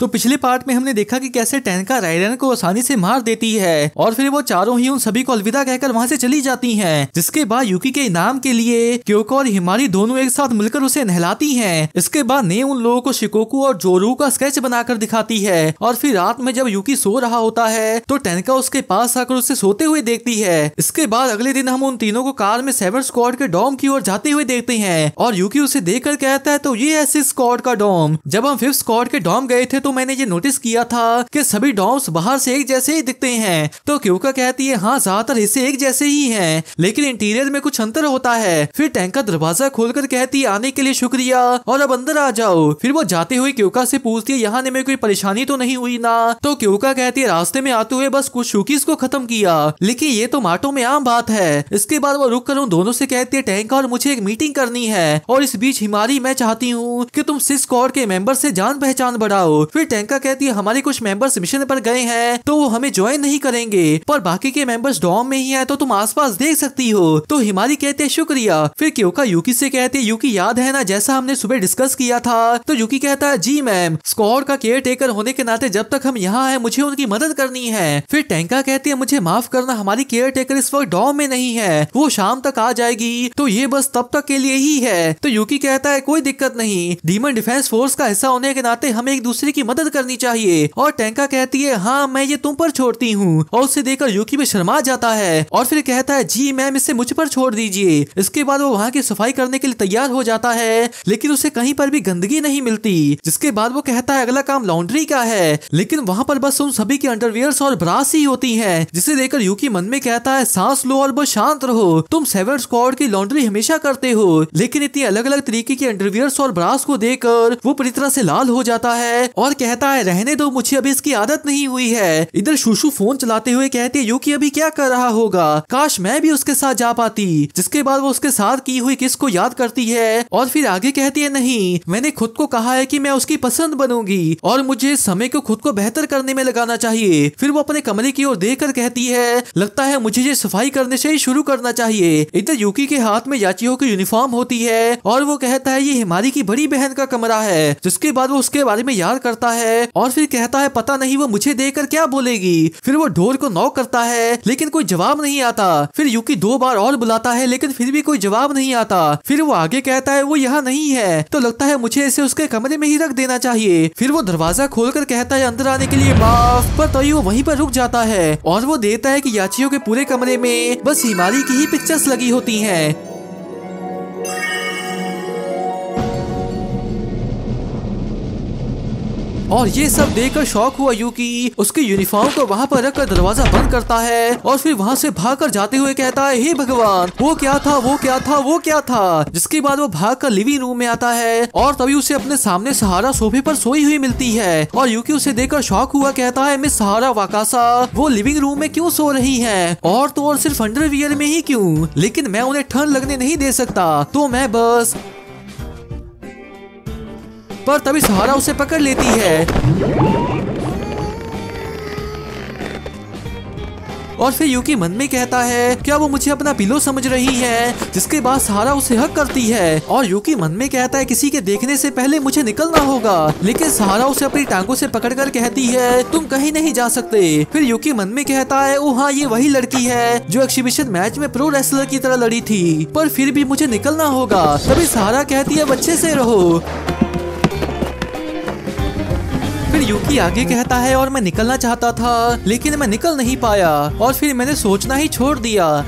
तो पिछले पार्ट में हमने देखा कि कैसे टैनका रायरन को आसानी से मार देती है और फिर वो चारों ही उन सभी को अलविदा कहकर वहाँ से चली जाती हैं, जिसके बाद यूकी के इनाम के लिए क्योको और हिमारी दोनों एक साथ मिलकर उसे नहलाती हैं। इसके बाद ने उन लोगों को शिकोकू और जोरू का स्केच बनाकर दिखाती है और फिर रात में जब यूकी सो रहा होता है तो टैनका उसके पास आकर उसे सोते हुए देखती है। इसके बाद अगले दिन हम उन तीनों को कार में सेवन स्क्वाड के डॉम की ओर जाते हुए देखते हैं और यूकी उसे देखकर कहता है तो ये सिक्स स्क्वाड का डॉम। जब हम फिफ्थ स्क्वाड के डॉम गए थे तो मैंने ये नोटिस किया था कि सभी डॉम्स बाहर से एक जैसे ही दिखते हैं। तो क्योंका कहती है हाँ ज़्यादातर हिस्से एक जैसे ही हैं। लेकिन इंटीरियर में कुछ अंतर होता है। फिर टैंक का दरवाज़ा खोलकर कहती है, आने के लिए शुक्रिया। और अब अंदर आ जाओ। फिर वो जाते हुए क्योका से पूछती है, यहाँ में कोई परेशानी तो नहीं हुई ना? तो क्योका कहती है, रास्ते में आते हुए बस कुछ शुकीज को खत्म किया। लेकिन ये तो माटो में आम बात है। इसके बाद वो रुक कर उन दोनों से कहती है टैंक और मुझे एक मीटिंग करनी है। और इस बीच हिमारी मैं चाहती हूँ कि तुम स्क्वाड के मेंबर से जान पहचान बढ़ाओ। फिर टैंका कहती है, हमारे कुछ मेंबर्स मिशन पर गए हैं तो वो हमें ज्वाइन नहीं करेंगे। पर बाकी के मेंबर्स डॉम में ही है तो तुम आसपास देख सकती हो। तो हिमारी कहते हैं, शुक्रिया। फिर क्योका यूकी से कहते हैं, यूकी याद है ना, जैसा हमने सुबह डिस्कस किया था? तो यूकी कहता है, जी मैम स्क्वाड का केयर टेकर होने के नाते जब तक हम यहाँ है, मुझे उनकी मदद करनी है। फिर टैंका कहती है, मुझे माफ़ करना, हमारी केयर टेकर इस वक्त डॉम में नहीं है, वो शाम तक आ जाएगी तो ये बस तब तक के लिए ही है। तो यूकी कहता है, कोई दिक्कत नहीं। डीमन डिफेंस फोर्स का हिस्सा होने के नाते हमें एक दूसरे की मदद करनी चाहिए। और टैंका कहती है हाँ मैं ये तुम पर छोड़ती हूँ। और उसे देखकर यूकी भी शर्मा जाता है। और फिर कहता है, जी, मैम, इसे मुझ पर छोड़ दीजिए। इसके बाद वो वहाँ की सफ़ाई करने के लिए तैयार हो जाता है, लेकिन उसे कहीं पर भी गंदगी नहीं मिलती। जिसके बाद वो कहता है, अगला काम लॉन्ड्री का है। लेकिन वहाँ पर बस उन सभी की अंडरवियर और ब्रास ही होती है, जिसे देखकर यूकी मन में कहता है, सांस लो और बस शांत रहो। तुम सेवन स्क्वाड की लॉन्ड्री हमेशा करते हो। लेकिन इतनी अलग अलग तरीके की अंडरवियर और ब्रास को देखकर वो पूरी तरह से लाल हो जाता है। और कहता है, रहने दो, मुझे अभी इसकी आदत नहीं हुई है। इधर शुशु फ़ोन चलाते हुए कहती है यूकी अभी क्या कर रहा होगा? काश मैं भी उसके साथ जा पाती। जिसके बाद वो उसके साथ की हुई किस को याद करती है और फिर आगे कहती है, नहीं, मैंने खुद को कहा है कि मैं उसकी पसंद बनूँगी और मुझे समय को खुद को बेहतर करने में लगाना चाहिए। फिर वो अपने कमरे की ओर देख कहती है, लगता है मुझे ये सफ़ाई करने से ही शुरू करना चाहिए। इधर यूकी के हाथ में याचियों की यूनिफॉर्म होती है और वो कहता है, ये हिमारी की बड़ी बहन का कमरा है। जिसके बाद वो उसके बारे में याद करता है और फिर कहता है, पता नहीं, वो मुझे देखकर क्या बोलेगी? फिर वो डोर को नॉक करता है, लेकिन कोई जवाब नहीं आता। फिर यूकी दो बार और बुलाता है, लेकिन फिर भी कोई जवाब नहीं आता। फिर वो आगे कहता है, वो यहाँ नहीं है। तो लगता है, मुझे इसे उसके कमरे में ही रख देना चाहिए। फिर वो दरवाज़ा खोलकर कहता है, अंदर आने के लिए माफ़। पर तभी वो वहीं पर रुक जाता है और वो देता है कि याचियों के पूरे कमरे में बस हिमारी की ही पिक्चर्स लगी होती हैं। और ये सब देखकर शौक हुआ यूकी उसकी यूनिफॉर्म को वहाँ पर रखकर दरवाज़ा बंद करता है और फिर वहाँ से भागकर जाते हुए कहता है, हे भगवान, वो क्या था, वो क्या था, वो क्या था? जिसके बाद वो भागकर लिविंग रूम में आता है और तभी उसे अपने सामने सहारा सोफे पर सोई हुई मिलती है और यूकी उसे देखकर शौक हुआ, कहता है मिस सहारा वाकासा, वो लिविंग रूम में क्यों सो रही है? और तो और सिर्फ़ अंडरवियर में ही क्यों? लेकिन मैं उन्हें ठंड लगने नहीं दे सकता तो मैं बस पर तभी सहारा उसे पकड़ लेती है। और फिर यूकी मन में कहता है, क्या वो मुझे अपना पिलो समझ रही है, जिसके बाद सहारा उसे हक करती है? और यूकी मन में कहता है, किसी के देखने से पहले मुझे निकलना होगा, लेकिन सहारा उसे अपनी टांगों से पकड़कर कहती है, तुम कहीं नहीं जा सकते। फिर यूकी मन में कहता है, ओ हाँ ये वही लड़की है, जो एक्सिबिशन मैच में प्रो रेसलर की तरह लड़ी थी, पर फिर भी मुझे निकलना होगा। तभी सहारा कहती है, बच्चे से रहो। फिर युकी आगे कहता है, और मैं निकलना चाहता था, लेकिन मैं निकल नहीं पाया, और फिर मैंने सोचना ही छोड़ दिया।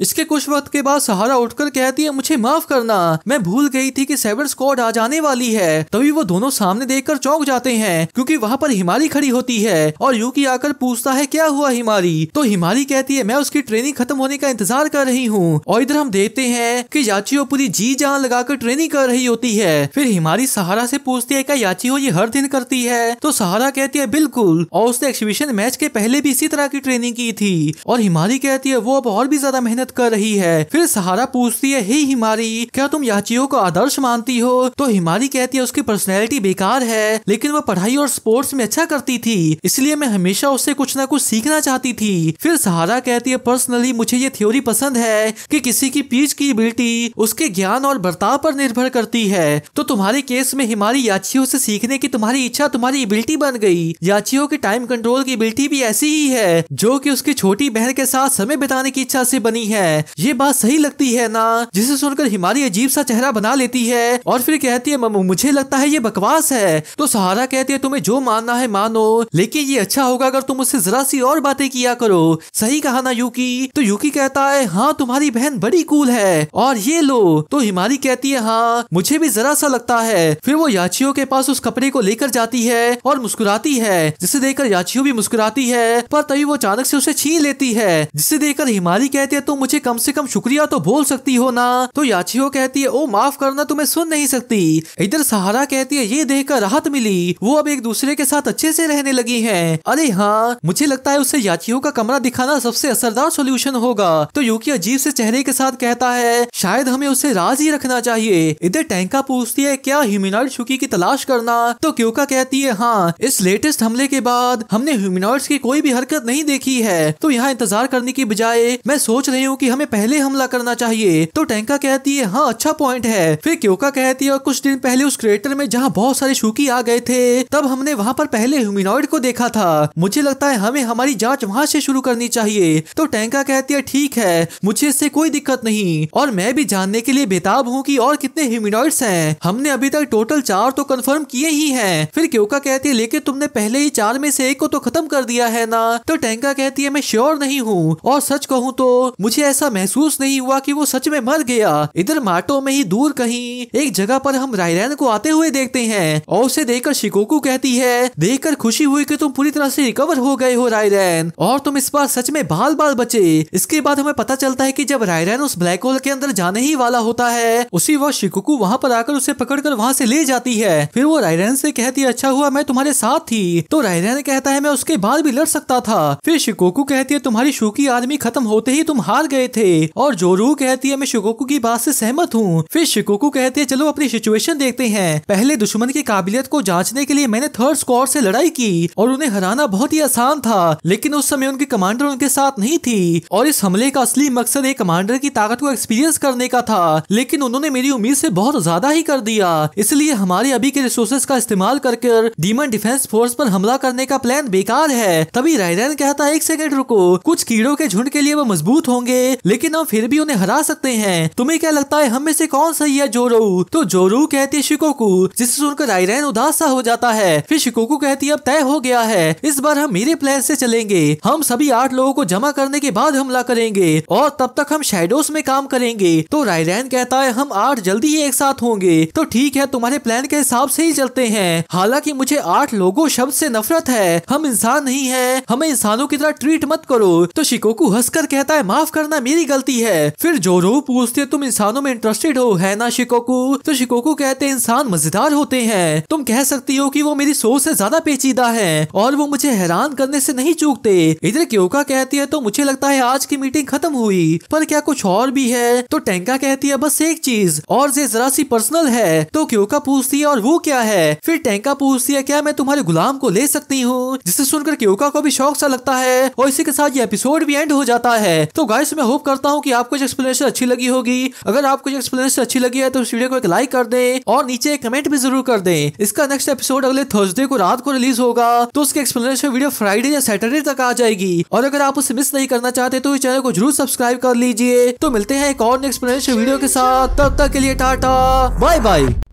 इसके कुछ वक्त के बाद सहारा उठकर कहती है, मुझे माफ़ करना। मैं भूल गई थी कि सेवर स्क्वाड आ जाने वाली है। तभी वो दोनों सामने देखकर चौंक जाते हैं, क्योंकि वहाँ पर हिमारी खड़ी होती है और यूकी आकर पूछता है, क्या हुआ हिमारी तो हिमारी कहती है, मैं उसकी ट्रेनिंग खत्म होने का इंतज़ार कर रही हूँ। और इधर हम देखते हैं कि याचियो पूरी जी जान लगाकर ट्रेनिंग कर रही होती है। फिर हिमारी सहारा से पूछती है, क्या याचियो ये हर दिन करती है? तो सहारा कहती है, बिल्कुल। और उसने एक्सिबिशन मैच के पहले भी इसी तरह की ट्रेनिंग की थी। और हिमारी कहती है, वो अब और भी ज़्यादा मेहनत मेहनत कर रही है। फिर सहारा पूछती है, हे हिमारी, क्या तुम याचियों को आदर्श मानती हो? तो हिमारी कहती है, उसकी पर्सनैलिटी बेकार है, लेकिन वह पढ़ाई और स्पोर्ट्स में अच्छा करती थी, इसलिए मैं हमेशा उससे कुछ ना कुछ सीखना चाहती थी। फिर सहारा कहती है पर्सनली मुझे ये थ्योरी पसंद है कि किसी की पीच की एबिलिटी उसके ज्ञान और बर्ताव पर निर्भर करती है। तो तुम्हारे केस में हिमारी याचियों से सीखने की तुम्हारी इच्छा, तुम्हारी एबिलिटी बन गई। याचियों की टाइम कंट्रोल की एबिलिटी भी ऐसी ही है, जो कि उसकी छोटी बहन के साथ समय बिताने की इच्छा से बनी है। ये बात सही लगती है ना जिसे सुनकर हिमारी अजीब सा चेहरा बना लेती है और फिर कहती है "मम्मू, मुझे लगता है ये बकवास है। तो सहारा कहती है तुम्हें जो मानना है मानो लेकिन ये अच्छा होगा अगर तुम उससे जरा सी और बातें किया करो। सही कहा ना यूकी। तो यूकी कहता है हाँ तुम्हारी बहन बड़ी कूल है और ये लो। तो हिमारी कहती है हाँ मुझे भी जरा सा लगता है। फिर वो याचियों के पास उस कपड़े को लेकर जाती है और मुस्कुराती है जिसे देखकर याचियो भी मुस्कुराती है पर तभी वो अचानक से उसे छीन लेती है जिसे देखकर हिमारी कहती है तुम मुझे कम से कम शुक्रिया तो बोल सकती हो ना? तो याचियो कहती है, ओ, माफ़ करना तुम्हें सुन नहीं सकती। इधर सहारा कहती है, ये देखकर राहत मिली। वो अब एक दूसरे के साथ अच्छे से रहने लगी हैं। अरे हाँ मुझे लगता है उससे याचियों का कमरा दिखाना सबसे असरदार सोल्यूशन होगा। तो यूकी अजीब से चेहरे के साथ कहता है, शायद हमें उससे राज ही रखना चाहिए। इधर टैंका पूछती है, क्या ह्यूमिनॉइड शुकी की तलाश करना? तो क्योका कहती है हाँ इस लेटेस्ट हमले के बाद हमने ह्यूमिनॉइड्स की कोई भी हरकत नहीं देखी है। तो यहाँ इंतज़ार करने की बजाय मैं सोच रही हूँ कि हमें पहले हमला करना चाहिए। तो टैंका कहती है हाँ अच्छा पॉइंट है। फिर क्योका कहती है, और कुछ दिन पहले उस क्रेटर में जहाँ बहुत सारे शुकी आ गए थे, तब हमने वहाँ पर पहले ह्यूमिनॉइड को देखा था। मुझे लगता है हमें हमारी जाँच वहाँ से शुरू करनी चाहिए। तो टैंका कहती है, ठीक है, मुझे इससे कोई दिक्कत नहीं। और मैं भी जानने के लिए बेताब हूँ कि और कितने ह्यूमिनॉइड्स हैं। हमने अभी तक टोटल चार तो कंफर्म किए ही हैं। फिर क्योका कहती है, लेकिन तुमने पहले ही चार में से एक को तो खत्म कर दिया है ना? तो टैंका कहती है, मैं श्योर नहीं हूँ। और सच कहूँ तो मुझे ऐसा महसूस नहीं हुआ कि वो सच में मर गया। इधर माटो में ही दूर कहीं एक जगह पर हम रायरैन को आते हुए देखते हैं और उसे देखकर शिकोकू कहती है, देखकर खुशी हुई कि तुम पूरी तरह से रिकवर हो गए हो रायरैन। और तुम इस बार सच में बाल बाल बचे। इसके बाद हमें पता चलता है कि जब रायरैन उस ब्लैक होल के अंदर जाने ही वाला होता है, उसी वक्त शिकोकू वहाँ पर आकर उसे पकड़कर वहाँ से ले जाती है। फिर वो रायरैन से कहती है अच्छा हुआ, मैं तुम्हारे साथ थी। तो रायरैन कहता है, मैं उसके बाद भी लड़ सकता था। फिर शिकोकू कहती है, तुम्हारी शोकी आर्मी खत्म होते ही तुम हार गए थे। और जोरू कहती है, मैं शिकोकू की बात से सहमत हूँ। फिर शिकोकू कहती है, चलो अपनी सिचुएशन देखते हैं। पहले दुश्मन की काबिलियत को जांचने के लिए मैंने थर्ड स्क्वाड से लड़ाई की और उन्हें हराना बहुत ही आसान था। लेकिन उस समय उनके कमांडर उनके साथ नहीं थी और इस हमले का असली मकसद एक कमांडर की ताकत को एक्सपीरियंस करने का था। लेकिन उन्होंने मेरी उम्मीद से बहुत ज़्यादा ही कर दिया। इसलिए हमारे अभी के रिसोर्सेज का इस्तेमाल करके डीमन डिफेंस फोर्स पर हमला करने का प्लान बेकार है। तभी रायरन कहता है, एक सेकंड रुको। कुछ कीड़ों के झुंड के लिए वो मज़बूत होंगे। लेकिन हम फिर भी उन्हें हरा सकते हैं। तुम्हें क्या लगता है हम में से कौन सही है, जोरू? तो जोरू कहती है शिकोकू, जिसे सुनकर रायरन उदास सा हो जाता है। फिर शिकोकू कहती है, अब तय हो गया है। इस बार हम मेरे प्लान से चलेंगे। हम सभी आठ लोगों को जमा करने के बाद हमला करेंगे और तब तक हम शेडोस में काम करेंगे। तो रायरैन कहता है, हम आठ जल्दी ही एक साथ होंगे। तो ठीक है, तुम्हारे प्लान के हिसाब से ही चलते हैं। हालाँकि मुझे आठ लोगों शब्द से नफरत है। हम इंसान नहीं है। हमें इंसानों की तरह ट्रीट मत करो। तो शिकोकू हंसकर कहता है, माफ़ करना मेरी गलती है। फिर जोरो पूछते, तुम इंसानों में इंटरेस्टेड हो, है ना, शिकोकू? तो शिकोकू कहते, इंसान मज़ेदार होते हैं। तुम कह सकती हो कि वो मेरी सोच से ज़्यादा पेचीदा है और वो मुझे हैरान करने से नहीं चूकते। इधर क्योका कहती है तो मुझे लगता है आज की मीटिंग खत्म हुई, पर क्या कुछ और भी है? तो टेंका कहती है, बस एक चीज़, और ये जरा सी पर्सनल है। तो क्योका पूछती है, और वो क्या है? फिर टेंका पूछती है, क्या मैं तुम्हारे गुलाम को ले सकती हूँ? जिसे सुनकर क्योका को भी शौक सा लगता है और इसी के साथ ये एपिसोड भी एंड हो जाता है। तो गाइस मैं होप करता हूँ कि आपको एक्सप्लेनेशन अच्छी लगी होगी। अगर आपको एक्सप्लेनेशन अच्छी लगी है तो इस वीडियो को एक लाइक कर दे और नीचे एक कमेंट भी ज़रूर कर दे। इसका नेक्स्ट एपिसोड अगले थर्सडे को रात को रिलीज़ होगा तो उसके एक्सप्लेनेशन वीडियो फ्राइडे या सैटरडे तक आ जाएगी। और अगर आप उसे मिस नहीं करना चाहते तो इस चैनल को ज़रूर सब्सक्राइब कर लीजिए। तो मिलते हैं एक और एक्सप्लेनेशन वीडियो के साथ। तब तक के लिए टाटा बाय बाय